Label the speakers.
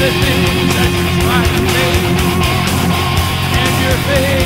Speaker 1: the things that you try to make. and your face